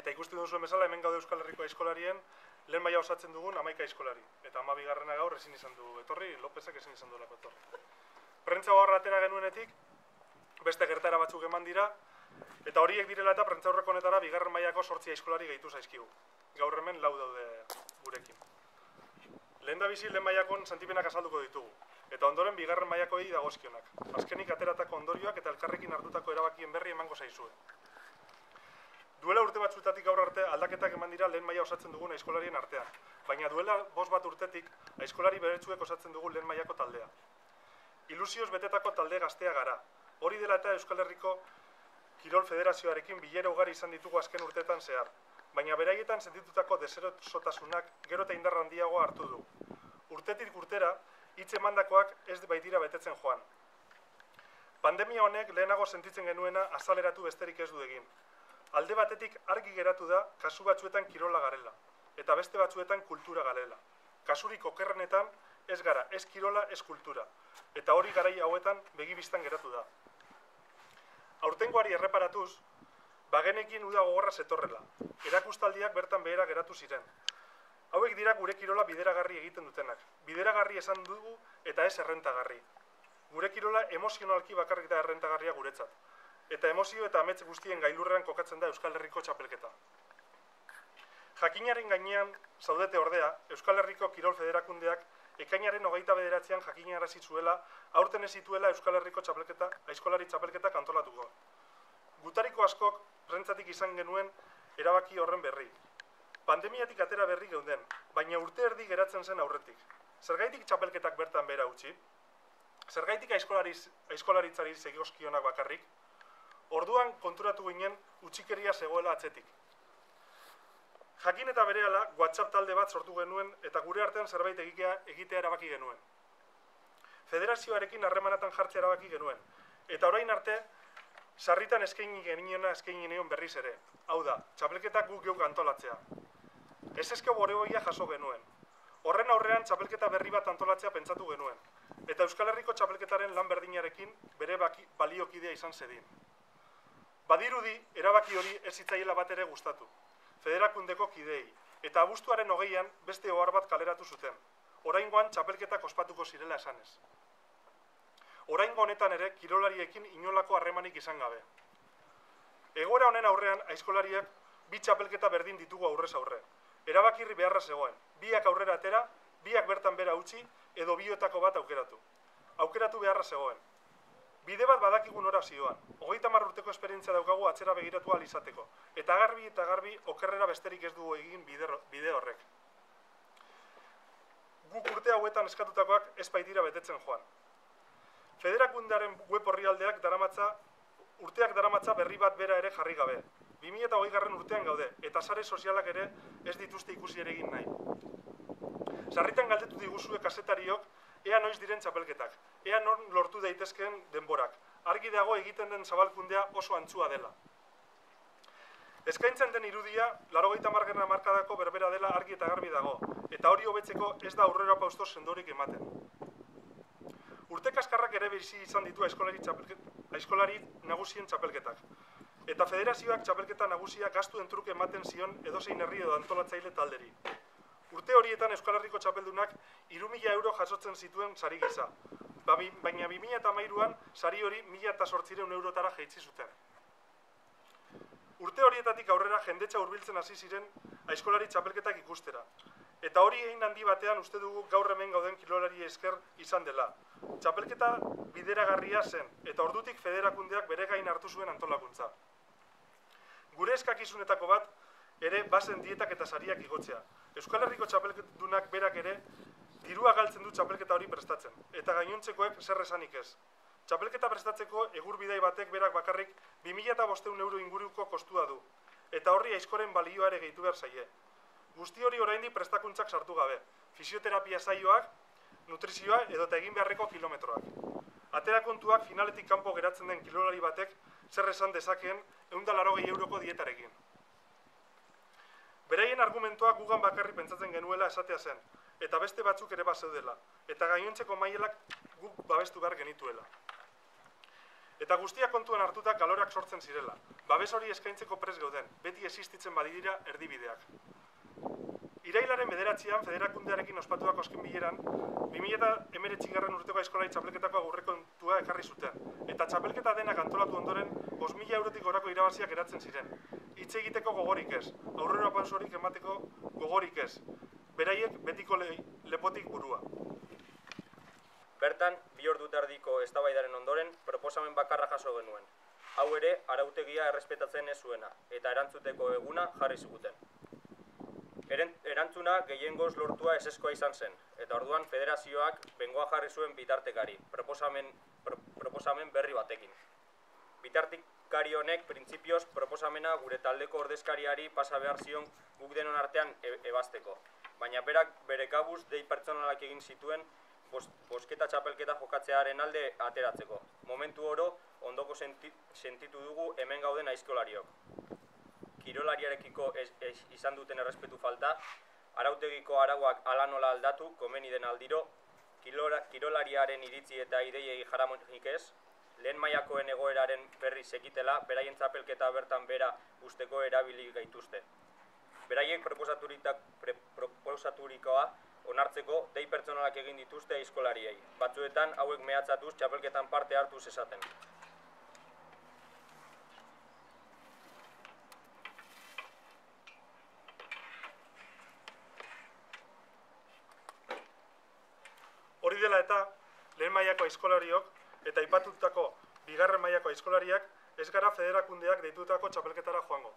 Eta ikusten duzuen bezala hemen gaude Euskal Herriko aizkolarien lehen maila osatzen dugun amaika aizkolari. Eta ama bigarrena gaur ezin izan du etorri, Lopezek ezin izan duelako etorri. Prentza gaur atera genuenetik, beste gertara batzuk eman dira, eta horiek direla eta prentza honetara bigarren mailako sortzi aizkolari gehitu zaizkigu. Gaur hemen lau daude gurekin. Lehen da bizi lehen mailakon sentipenak azalduko ditugu. Eta ondoren bigarren mailakoei dagozkionak. Azkenik ateratako ondorioak eta elkarrekin hartutako erabakien berri emango zaizue. Duela urte batzuetatik gaur arte aldaketak eman dira lehen maila osatzen dugun aizkolarien artean, baina duela bost bat urtetik aizkolari beretsuek osatzen dugu lehen mailako taldea. Ilusioz betetako talde gaztea gara. Hori dela eta Euskal Herriko Kirol Federazioarekin bilera ugari izan ditugu azken urteetan zehar, baina beraietan sentitutako deserosotasunak gero eta indarra handiagoa hartu du. Urtetik urtera, hitz emandakoak ez baitira betetzen joan. Pandemia honek lehenago sentitzen genuena azaleratu besterik ez du egin, alde batetik argi geratu da kasu batzuetan kirola garela, eta beste batzuetan kultura garela. Kasurik okerrenetan ez gara, ez kirola, ez kultura, eta hori garai hauetan begibistan geratu da. Aurtengoari erreparatuz, bagenekin uda gogorra zetorrela, erakustaldiak bertan behera geratu ziren. Hauek dira gure kirola bideragarri egiten dutenak, bideragarri esan dugu eta ez errentagarri. Gure kirola emozionalki bakarrik da errentagarria guretzat, eta emozio eta amets guztien gailurrean kokatzen da Euskal Herriko txapelketa. Jakinaren gainean zaudete ordea, Euskal Herriko Kirol Federakundeak ekainaren hogeita bederatzean jakinarazi zuela aurten ez zituela Euskal Herriko txapelketa, aizkolari txapelketa kantolatuko. Gutariko askok prentzatik izan genuen erabaki horren berri. Pandemiatik atera berri geuden, baina urte erdi geratzen zen aurretik. Zergaitik txapelketak bertan bera utzi? Zergaitik aizkolaritzari zegozkionak bakarrik? Orduan konturatu ginen utxikeria zegoela atzetik. Jakin eta berehala WhatsApp talde bat sortu genuen eta gure artean zerbait egitea, egitea erabaki genuen. Federazioarekin harremanatan jartzea erabaki genuen. Eta orain arte, sarritan eskaini geniona eskaini genion berriz ere. Hau da, txapelketak guk geuk antolatzea. Ez ezke boreboia jaso genuen. Horren aurrean txapelketa berri bat antolatzea pentsatu genuen. Eta Euskal Herriko txapelketaren lan berdinarekin bere baki, baliokidea izan zedin. Badirudi, erabaki hori ez zitzaiela bat ere gustatu. Federakundeko kidei, eta abuztuaren hogeian beste ohar bat kaleratu zuten. Oraingoan txapelketak ospatuko zirela esanez. Oraingo honetan ere kirolariekin inolako harremanik izan gabe. Egoera honen aurrean aizkolariak bi txapelketa berdin ditugu aurrez aurre. Erabakirri beharra zegoen, biak aurrera atera, biak bertan bera utzi edo bioetako bat aukeratu. Aukeratu beharra zegoen, Bide bat badakigun ora zioan. Hogeita urteko esperientzia daukagu atzera begiratu izateko. Eta garbi eta garbi okerrera besterik ez dugu egin bide horrek. Guk urte hauetan eskatutakoak ez baitira betetzen joan. Federakundaren web horrialdeak daramatza, urteak daramatza berri bat bera ere jarri gabe. 2008 garren urtean gaude, eta sare sozialak ere ez dituzte ikusi ere egin nahi. Sarritan galdetu diguzue kasetariok, ea noiz diren txapelketak, ea non lortu daitezkeen denborak. Argi dago egiten den zabalkundea oso antzua dela. Eskaintzen den irudia, laro gaita margerna markadako berbera dela argi eta garbi dago, eta hori hobetzeko ez da aurrera pausto sendorik ematen. Urte kaskarrak ere bizi izan ditu aizkolari, aizkolari nagusien txapelketak. Eta federazioak txapelketa nagusia gastu entruke ematen zion edozein herri edo antolatzaile talderi. Urte horietan Euskal Herriko txapeldunak irumila euro jasotzen zituen sari gisa. Ba, baina 2000 eta mairuan sari hori mila eta sortzireun eurotara jaitzi zuten. Urte horietatik aurrera jendetza hurbiltzen hasi ziren aizkolari txapelketak ikustera. Eta hori egin handi batean uste dugu gaur hemen gauden kilolari esker izan dela. Txapelketa bideragarria zen, eta ordutik federakundeak bere gain hartu zuen antolakuntza. Gure eskakizunetako bat, ere bazen dietak eta sariak igotzea. Euskal Herriko txapelketunak berak ere dirua galtzen du txapelketa hori prestatzen, eta gainontzekoek zer esanik ez. Txapelketa prestatzeko egur bidai batek berak bakarrik 2005 euro inguruko kostua du, eta horri aizkoren balioa ere gehitu behar zaie. Guzti hori oraindik prestakuntzak sartu gabe, fisioterapia zaioak, nutrizioa edo egin beharreko kilometroak. Atera kontuak finaletik kanpo geratzen den kilolari batek zer esan dezakeen eundalaro gehi euroko dietarekin. Beraien argumentoa gugan bakarri pentsatzen genuela esatea zen, eta beste batzuk ere bat zeudela, eta gainontzeko maielak guk babestu behar genituela. Eta guztia kontuan hartuta kalorak sortzen zirela. Babes hori eskaintzeko pres geuden, beti existitzen badira erdibideak. Irailaren bederatzean federakundearekin ospatuak oskin bileran, 2000 garren urteko eskolai txapelketako agurrekontua ekarri zuten. Eta txapelketa denak antolatu ondoren, 5.000 eurotik gorako irabaziak eratzen ziren. Hitz egiteko gogorik ez, aurrera pausorik emateko gogorik ez. Beraiek betiko le, lepotik burua. Bertan, bi ordu tardiko eztabaidaren ondoren, proposamen bakarra jaso genuen. Hau ere, arautegia errespetatzen ez zuena, eta erantzuteko eguna jarri ziguten. Erantzuna gehiengoz lortua eseskoa izan zen, eta orduan federazioak bengoa jarri zuen bitartekari, proposamen, pro, proposamen berri batekin. Bitartekari honek, printzipioz, proposamena gure taldeko ordezkariari pasa behar zion guk denon artean e, ebazteko. Baina berak bere kabuz dei pertsonalak egin zituen bosketa txapelketa jokatzearen alde ateratzeko. Momentu oro, ondoko sentitu dugu hemen gauden aizkolariok. Kirolariarekiko ez, izan duten errespetu falta, arautegiko arauak ala nola aldatu, komeni den aldiro, kirolariaren iritzi eta ideiei jaramonik ez, lehen maiakoen egoeraren berri sekitela, beraien txapelketa bertan bera usteko erabili gaituzte. Beraiek proposaturikoa onartzeko dei pertsonalak egin dituzte aizkolariei. Batzuetan hauek mehatzatuz txapelketan parte hartu esaten. Hori dela eta lehen mailako aizkolariok eta ipatutako bigarren mailako aizkolariak ez gara federakundeak deitutako txapelketara joango.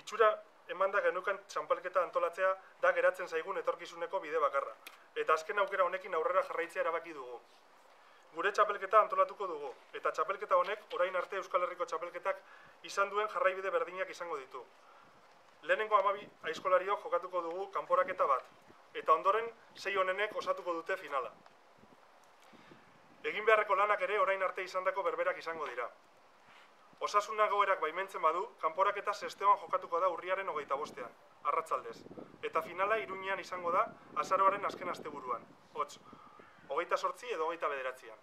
Itxura emanda genukan txampalketa antolatzea da geratzen zaigun etorkizuneko bide bakarra. Eta azken aukera honekin aurrera jarraitzea erabaki dugu. Gure txapelketa antolatuko dugu, eta txapelketa honek orain arte Euskal Herriko txapelketak izan duen jarraibide berdinak izango ditu. Lehenengo amabi aizkolario jokatuko dugu kanporaketa bat, eta ondoren sei honenek osatuko dute finala. Egin beharreko lanak ere orain arte izandako berberak izango dira. Osasuna goerak baimentzen badu, kanporak eta zesteoan jokatuko da urriaren hogeita bostean, arratzaldez. Eta finala iruñean izango da, azaroaren azken asteburuan. Hots, hogeita sortzi edo hogeita bederatzean.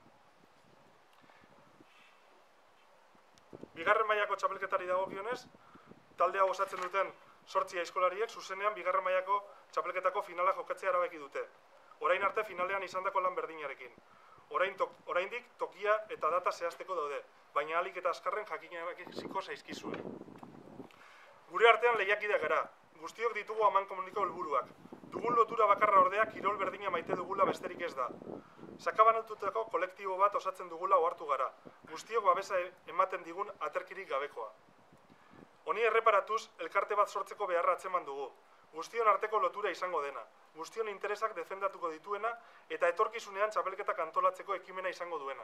Bigarren mailako txapelketari dago gionez, taldea osatzen duten sortzi aizkolariek, zuzenean bigarren mailako txapelketako finala jokatzea erabaki dute. Orain arte finalean izandako lan berdinarekin. Orain tok, oraindik tokia eta data zehazteko daude, baina alik eta azkarren jakinarak ziko zaizkizue. Gure artean lehiakide gara, guztiok ditugu aman komuniko helburuak. Dugun lotura bakarra ordea kirol berdina maite dugula besterik ez da. Sakabanatutako kolektibo bat osatzen dugula ohartu gara. Guztiok babesa ematen digun aterkirik gabekoa. Honi erreparatuz, elkarte bat sortzeko beharra atzeman dugu. Guztion arteko lotura izango dena. Guztion interesak defendatuko dituena eta etorkizunean txapelketak antolatzeko ekimena izango duena.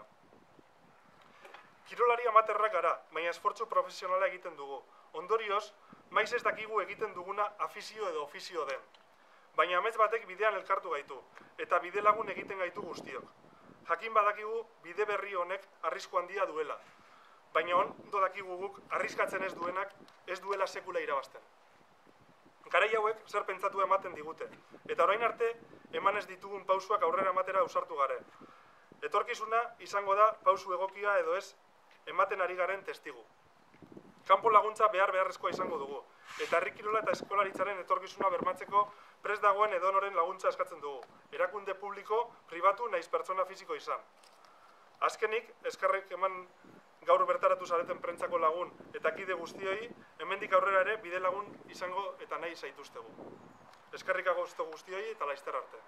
Kirolari amaterrak gara, baina esfortzu profesionala egiten dugu. Ondorioz, maiz ez dakigu egiten duguna afizio edo ofizio den. Baina amez batek bidean elkartu gaitu, eta bide lagun egiten gaitu guztiok. Jakin badakigu bide berri honek arrisku handia duela. Baina on, ondo dakigu guk arriskatzen ez duenak ez duela sekula irabazten. Garai hauek zer pentsatu ematen digute, eta orain arte eman ez ditugun pausuak aurrera ematera usartu gare. Etorkizuna izango da pausu egokia edo ez ematen ari garen testigu. Kanpo laguntza behar beharrezkoa izango dugu, eta herrikirola eta eskolaritzaren etorkizuna bermatzeko prest dagoen edonoren laguntza eskatzen dugu, erakunde publiko, pribatu, naiz pertsona fiziko izan. Azkenik, eskarrek eman gaur bertaratu zareten prentzako lagun eta kide guztioi, hemendik aurrera ere bide lagun izango eta nahi zaituztegu. Eskarrik guztioi eta laizter arte.